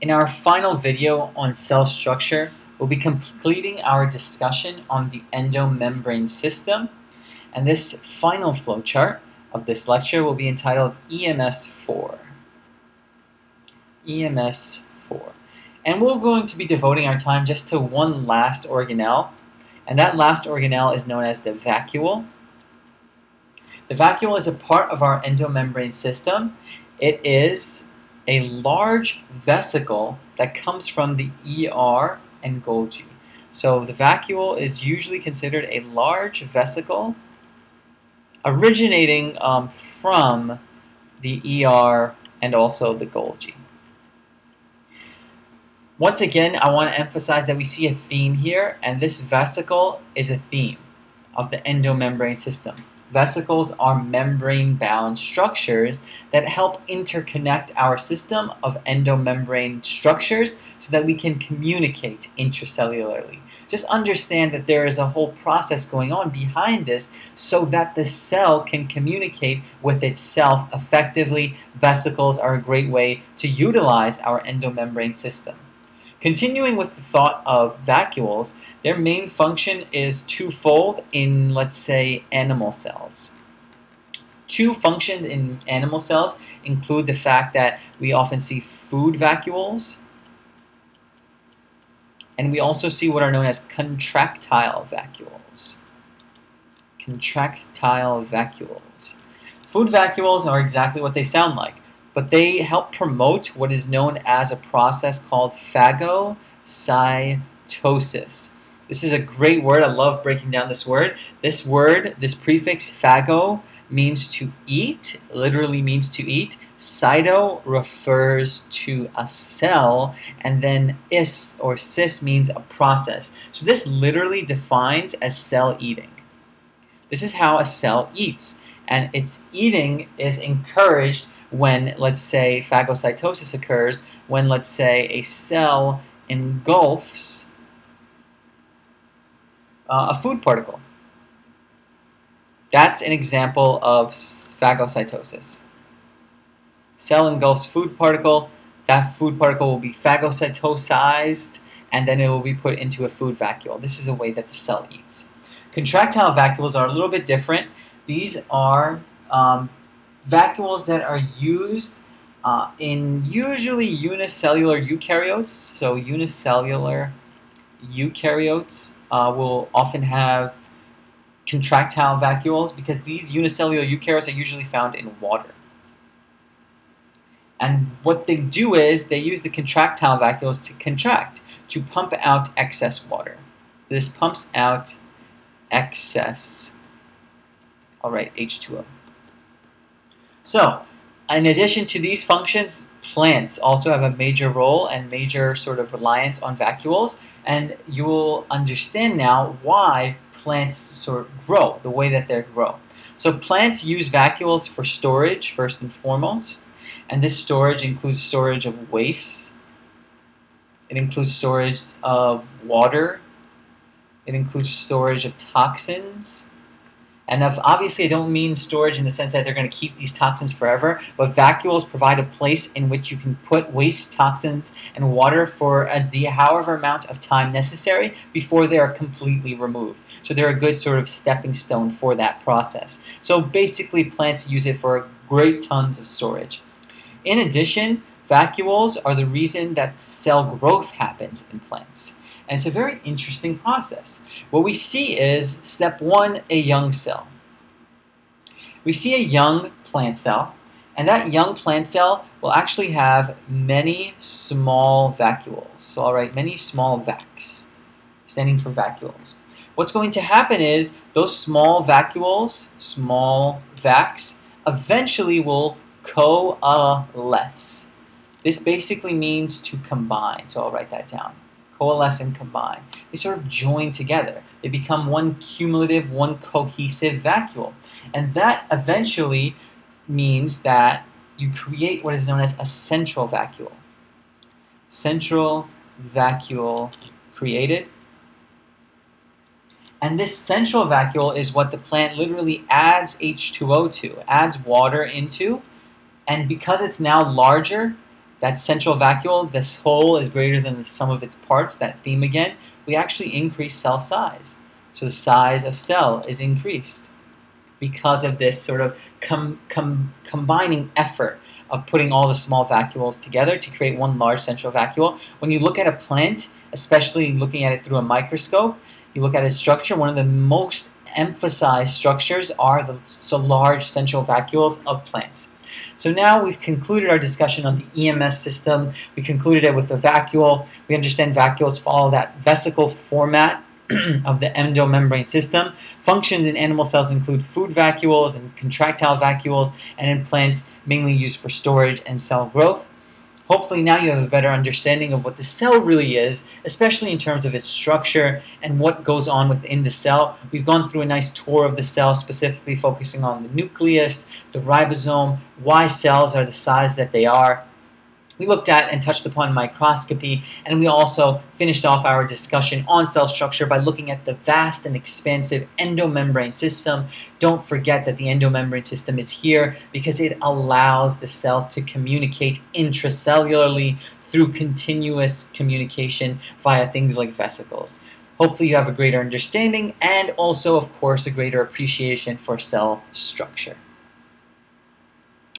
In our final video on cell structure, we'll be completing our discussion on the endomembrane system, and this final flowchart of this lecture will be entitled EMS4. EMS4. And we're going to be devoting our time just to one last organelle, and that last organelle is known as the vacuole. The vacuole is a part of our endomembrane system. It is a large vesicle that comes from the ER and Golgi. So the vacuole is usually considered a large vesicle originating um, from the ER and also the Golgi. Once again, I want to emphasize that we see a theme here, and this vesicle is a theme of the endomembrane system. Vesicles are membrane-bound structures that help interconnect our system of endomembrane structures so that we can communicate intracellularly. Just understand that there is a whole process going on behind this so that the cell can communicate with itself effectively. Vesicles are a great way to utilize our endomembrane system. Continuing with the thought of vacuoles, their main function is twofold in, let's say, animal cells. Two functions in animal cells include the fact that we often see food vacuoles, and we also see what are known as contractile vacuoles. Contractile vacuoles. Food vacuoles are exactly what they sound like but they help promote what is known as a process called phagocytosis. This is a great word. I love breaking down this word. This word, this prefix phago, means to eat, literally means to eat. Cyto refers to a cell, and then is or cis means a process. So this literally defines as cell eating. This is how a cell eats, and its eating is encouraged when, let's say, phagocytosis occurs, when, let's say, a cell engulfs uh, a food particle. That's an example of phagocytosis. Cell engulfs food particle, that food particle will be phagocytosized, and then it will be put into a food vacuole. This is a way that the cell eats. Contractile vacuoles are a little bit different. These are um, vacuoles that are used uh, in usually unicellular eukaryotes. So unicellular eukaryotes uh, will often have contractile vacuoles because these unicellular eukaryotes are usually found in water. And what they do is they use the contractile vacuoles to contract, to pump out excess water. This pumps out excess, all right, H2O. So, in addition to these functions, plants also have a major role and major sort of reliance on vacuoles, and you will understand now why plants sort of grow the way that they grow. So plants use vacuoles for storage first and foremost, and this storage includes storage of waste, it includes storage of water, it includes storage of toxins, and obviously, I don't mean storage in the sense that they're going to keep these toxins forever, but vacuoles provide a place in which you can put waste toxins and water for a, the however amount of time necessary before they are completely removed. So they're a good sort of stepping stone for that process. So basically, plants use it for great tons of storage. In addition, vacuoles are the reason that cell growth happens in plants. And it's a very interesting process. What we see is, step one, a young cell. We see a young plant cell, and that young plant cell will actually have many small vacuoles. So I'll write many small vacs, standing for vacuoles. What's going to happen is those small vacuoles, small vacs, eventually will coalesce. This basically means to combine, so I'll write that down coalesce and combine. They sort of join together. They become one cumulative, one cohesive vacuole. And that eventually means that you create what is known as a central vacuole. Central vacuole created. And this central vacuole is what the plant literally adds H2O to, adds water into. And because it's now larger, that central vacuole, this whole is greater than the sum of its parts, that theme again, we actually increase cell size. So the size of cell is increased because of this sort of com com combining effort of putting all the small vacuoles together to create one large central vacuole. When you look at a plant, especially looking at it through a microscope, you look at its structure, one of the most emphasized structures are the so large central vacuoles of plants. So now we've concluded our discussion on the EMS system. We concluded it with the vacuole. We understand vacuoles follow that vesicle format of the endomembrane system. Functions in animal cells include food vacuoles and contractile vacuoles, and in plants, mainly used for storage and cell growth. Hopefully now you have a better understanding of what the cell really is, especially in terms of its structure and what goes on within the cell. We've gone through a nice tour of the cell, specifically focusing on the nucleus, the ribosome, why cells are the size that they are, we looked at and touched upon microscopy, and we also finished off our discussion on cell structure by looking at the vast and expansive endomembrane system. Don't forget that the endomembrane system is here because it allows the cell to communicate intracellularly through continuous communication via things like vesicles. Hopefully you have a greater understanding and also, of course, a greater appreciation for cell structure.